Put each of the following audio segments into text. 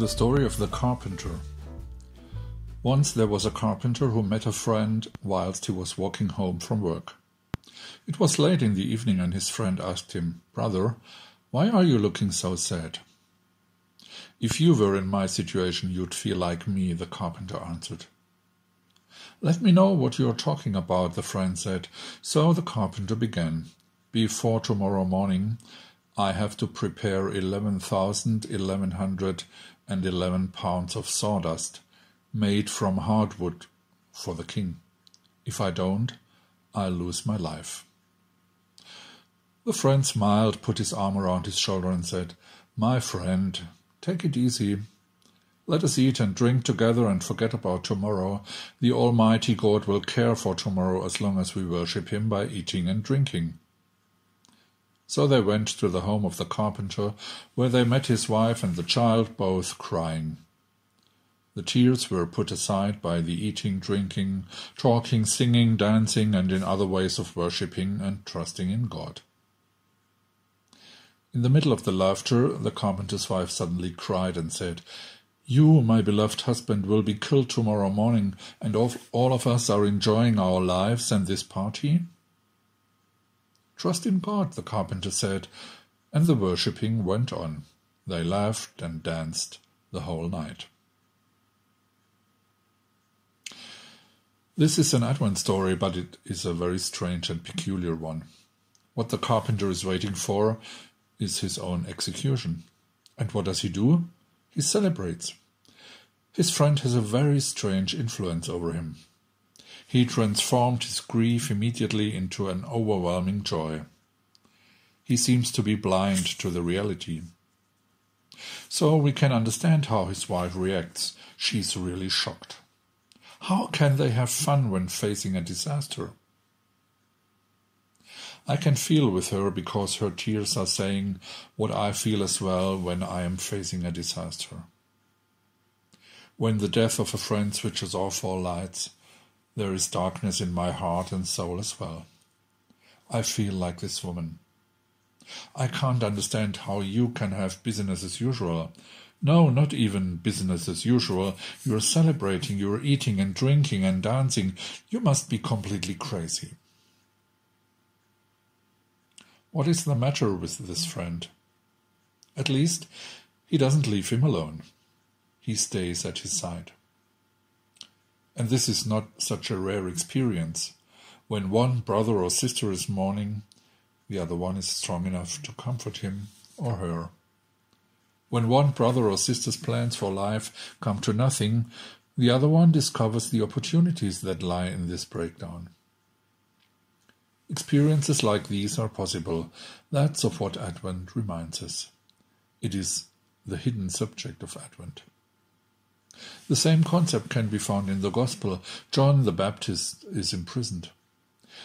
The story of the carpenter. Once there was a carpenter who met a friend whilst he was walking home from work. It was late in the evening, and his friend asked him, Brother, why are you looking so sad? If you were in my situation, you'd feel like me, the carpenter answered. Let me know what you're talking about, the friend said. So the carpenter began. Before tomorrow morning, I have to prepare eleven thousand eleven hundred and eleven pounds of sawdust, made from hardwood, for the king. If I don't, I'll lose my life. The friend smiled, put his arm around his shoulder, and said, My friend, take it easy. Let us eat and drink together and forget about tomorrow. The Almighty God will care for tomorrow as long as we worship Him by eating and drinking. So they went to the home of the carpenter, where they met his wife and the child, both crying. The tears were put aside by the eating, drinking, talking, singing, dancing, and in other ways of worshipping and trusting in God. In the middle of the laughter, the carpenter's wife suddenly cried and said, You, my beloved husband, will be killed tomorrow morning, and all of us are enjoying our lives and this party? Trust in God, the carpenter said, and the worshipping went on. They laughed and danced the whole night. This is an Advent story, but it is a very strange and peculiar one. What the carpenter is waiting for is his own execution. And what does he do? He celebrates. His friend has a very strange influence over him. He transformed his grief immediately into an overwhelming joy. He seems to be blind to the reality. So we can understand how his wife reacts. She's really shocked. How can they have fun when facing a disaster? I can feel with her because her tears are saying what I feel as well when I am facing a disaster. When the death of a friend switches off all lights, there is darkness in my heart and soul as well. I feel like this woman. I can't understand how you can have business as usual. No, not even business as usual. You're celebrating, you're eating and drinking and dancing. You must be completely crazy. What is the matter with this friend? At least, he doesn't leave him alone. He stays at his side. And this is not such a rare experience. When one brother or sister is mourning, the other one is strong enough to comfort him or her. When one brother or sister's plans for life come to nothing, the other one discovers the opportunities that lie in this breakdown. Experiences like these are possible. That's of what Advent reminds us. It is the hidden subject of Advent. The same concept can be found in the Gospel. John the Baptist is imprisoned.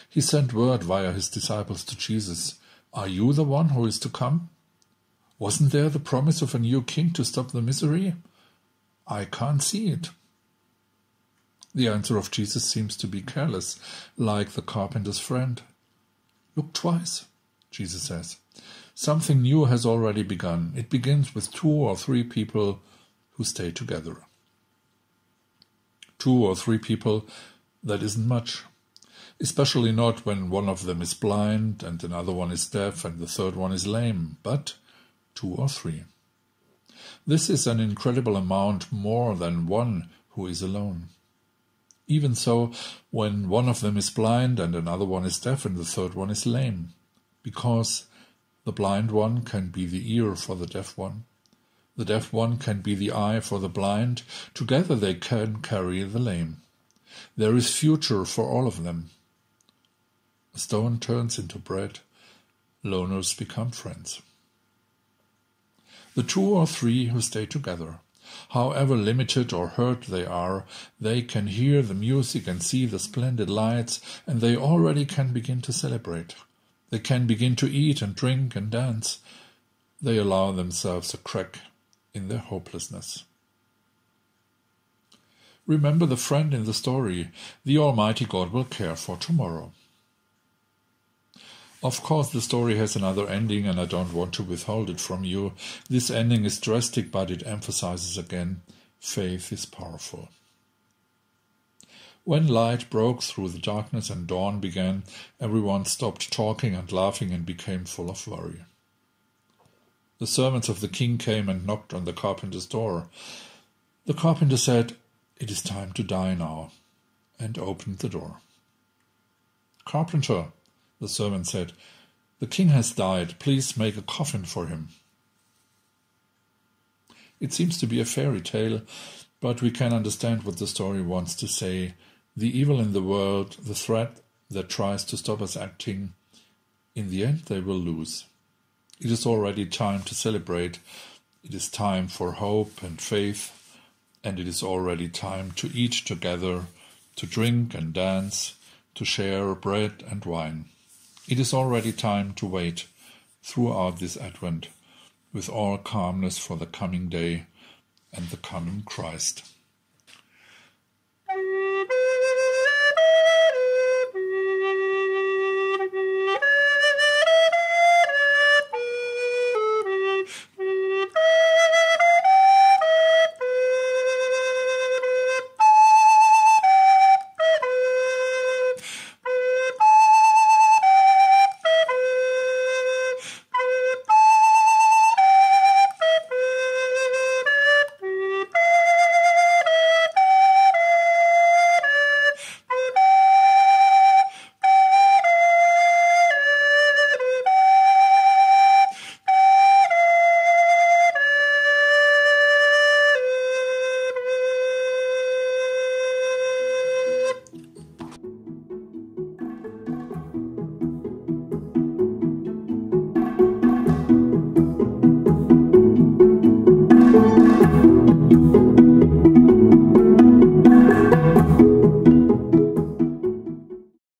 He sent word via his disciples to Jesus Are you the one who is to come? Wasn't there the promise of a new king to stop the misery? I can't see it. The answer of Jesus seems to be careless, like the carpenter's friend. Look twice, Jesus says. Something new has already begun. It begins with two or three people who stay together two or three people, that isn't much. Especially not when one of them is blind and another one is deaf and the third one is lame, but two or three. This is an incredible amount more than one who is alone. Even so, when one of them is blind and another one is deaf and the third one is lame, because the blind one can be the ear for the deaf one, the deaf one can be the eye for the blind. Together they can carry the lame. There is future for all of them. A stone turns into bread. Loners become friends. The two or three who stay together, however limited or hurt they are, they can hear the music and see the splendid lights, and they already can begin to celebrate. They can begin to eat and drink and dance. They allow themselves a crack in their hopelessness. Remember the friend in the story. The Almighty God will care for tomorrow. Of course, the story has another ending, and I don't want to withhold it from you. This ending is drastic, but it emphasizes again faith is powerful. When light broke through the darkness and dawn began, everyone stopped talking and laughing and became full of worry. The servants of the king came and knocked on the carpenter's door. The carpenter said, It is time to die now, and opened the door. Carpenter, the servant said, The king has died. Please make a coffin for him. It seems to be a fairy tale, but we can understand what the story wants to say. The evil in the world, the threat that tries to stop us acting, in the end they will lose. It is already time to celebrate. It is time for hope and faith, and it is already time to eat together, to drink and dance, to share bread and wine. It is already time to wait throughout this Advent with all calmness for the coming day and the coming Christ.